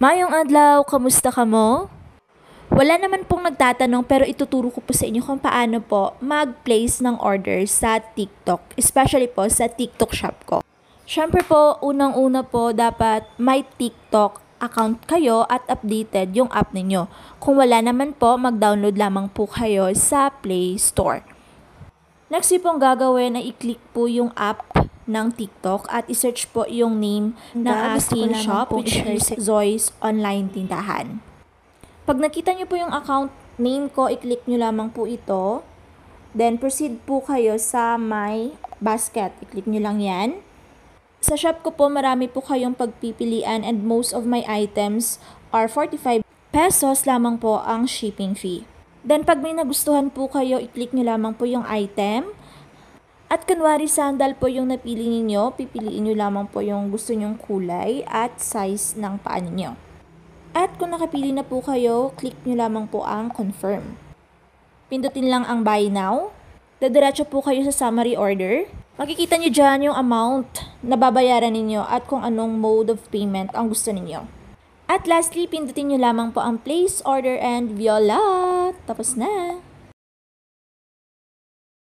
Mayong adlaw, kamusta ka mo? Wala naman pong nagtatanong pero ituturo ko po sa inyo kung paano po mag-place ng order sa TikTok, especially po sa TikTok shop ko. Siyempre po, unang-una po dapat may TikTok account kayo at updated yung app ninyo. Kung wala naman po, mag-download lamang po kayo sa Play Store. Next yung pong gagawin ay i-click po yung app ng TikTok at i-search po yung name ng aking shop which is Zoy's Online Tindahan. Pag nakita nyo po yung account name ko, i-click nyo lamang po ito. Then proceed po kayo sa my basket. I-click nyo lang yan. Sa shop ko po, marami po kayong pagpipilian and most of my items are 45 pesos lamang po ang shipping fee. Then pag may nagustuhan po kayo, i-click nyo lamang po yung item. At kunwari sandal po yung napili ninyo, pipiliin nyo lamang po yung gusto nyong kulay at size ng paa ninyo. At kung nakapili na po kayo, click nyo lamang po ang confirm. Pindutin lang ang buy now. Dadiretso po kayo sa summary order. Makikita nyo dyan yung amount na babayaran ninyo at kung anong mode of payment ang gusto ninyo. At lastly, pindutin nyo lamang po ang place order and voila! Tapos na!